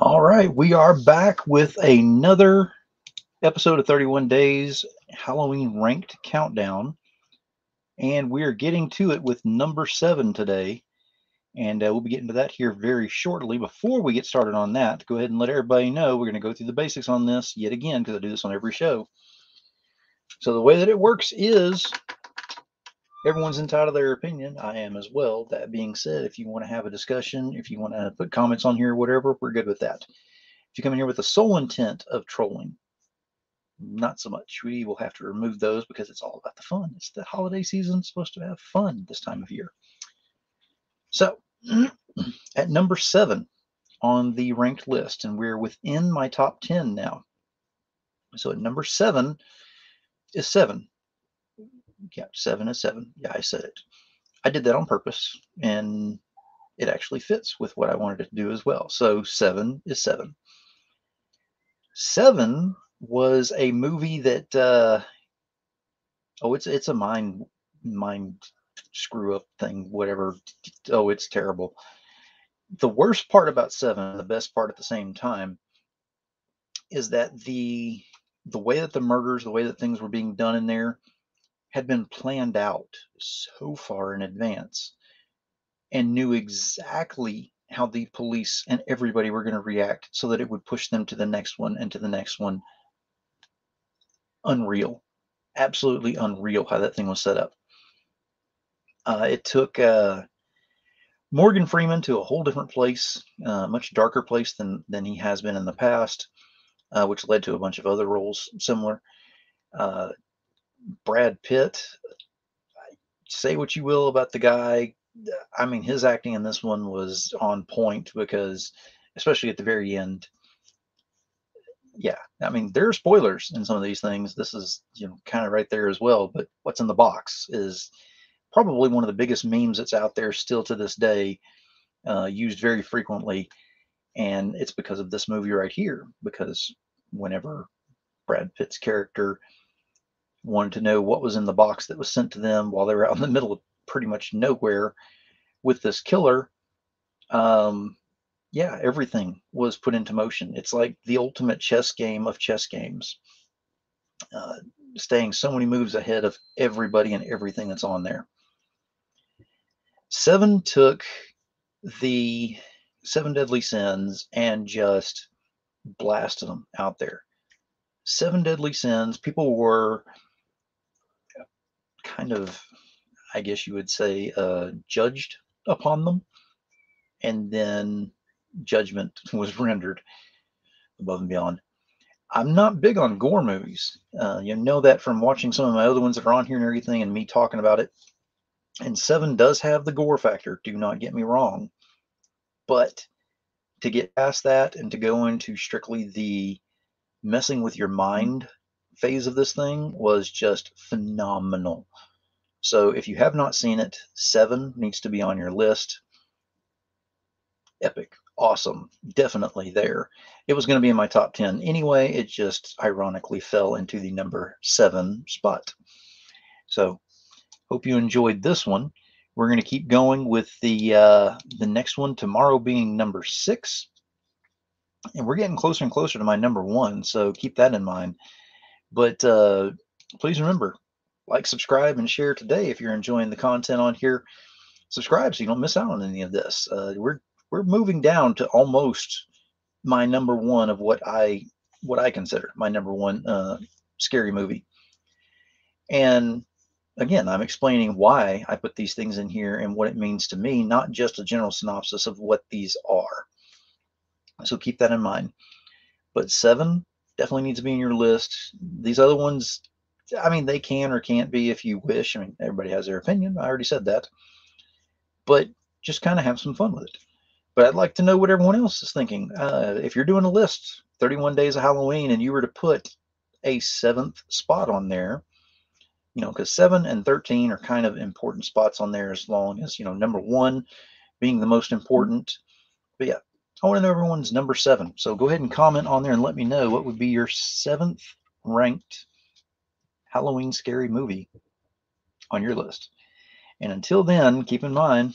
All right, we are back with another episode of 31 Days Halloween Ranked Countdown. And we are getting to it with number seven today. And uh, we'll be getting to that here very shortly. Before we get started on that, go ahead and let everybody know we're going to go through the basics on this yet again because I do this on every show. So, the way that it works is everyone's entitled to their opinion. I am as well. That being said, if you want to have a discussion, if you want to put comments on here, whatever, we're good with that. If you come in here with the sole intent of trolling, not so much. We will have to remove those because it's all about the fun. It's the holiday season, supposed to have fun this time of year. So, at number seven on the ranked list, and we're within my top 10 now. So, at number seven is seven yeah, seven is seven. Yeah, I said it. I did that on purpose, and it actually fits with what I wanted to do as well. So seven is seven. Seven was a movie that uh, oh, it's it's a mind mind screw up thing, whatever. Oh, it's terrible. The worst part about seven, the best part at the same time, is that the the way that the murders, the way that things were being done in there, had been planned out so far in advance and knew exactly how the police and everybody were going to react so that it would push them to the next one and to the next one. Unreal. Absolutely unreal how that thing was set up. Uh, it took uh, Morgan Freeman to a whole different place, uh, much darker place than, than he has been in the past, uh, which led to a bunch of other roles similar. Brad Pitt, say what you will about the guy. I mean, his acting in this one was on point because, especially at the very end, yeah, I mean, there are spoilers in some of these things. This is, you know, kind of right there as well. But what's in the box is probably one of the biggest memes that's out there still to this day, uh, used very frequently. And it's because of this movie right here. Because whenever Brad Pitt's character wanted to know what was in the box that was sent to them while they were out in the middle of pretty much nowhere with this killer. Um, yeah, everything was put into motion. It's like the ultimate chess game of chess games, uh, staying so many moves ahead of everybody and everything that's on there. Seven took the seven deadly sins and just blasted them out there. Seven deadly sins. People were kind of, I guess you would say, uh, judged upon them, and then judgment was rendered above and beyond. I'm not big on gore movies. Uh, you know that from watching some of my other ones that are on here and everything, and me talking about it. And Seven does have the gore factor. Do not get me wrong, but to get past that and to go into strictly the messing with your mind phase of this thing was just phenomenal. So if you have not seen it, seven needs to be on your list. Epic. Awesome. Definitely there. It was going to be in my top 10 anyway. It just ironically fell into the number seven spot. So hope you enjoyed this one. We're going to keep going with the uh, the next one tomorrow being number six. And we're getting closer and closer to my number one. So keep that in mind. But uh, please remember, like, subscribe, and share today if you're enjoying the content on here. Subscribe so you don't miss out on any of this. Uh, we're we're moving down to almost my number one of what I what I consider my number one uh, scary movie. And again, I'm explaining why I put these things in here and what it means to me, not just a general synopsis of what these are. So keep that in mind. But seven definitely needs to be in your list. These other ones, I mean, they can or can't be if you wish. I mean, everybody has their opinion. I already said that. But just kind of have some fun with it. But I'd like to know what everyone else is thinking. Uh, if you're doing a list, 31 days of Halloween, and you were to put a seventh spot on there, you know, because seven and 13 are kind of important spots on there as long as, you know, number one being the most important. But yeah, I want to know everyone's number seven. So go ahead and comment on there and let me know what would be your seventh ranked Halloween scary movie on your list. And until then, keep in mind,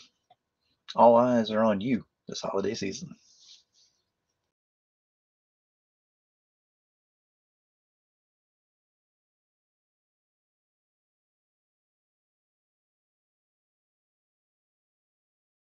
all eyes are on you this holiday season.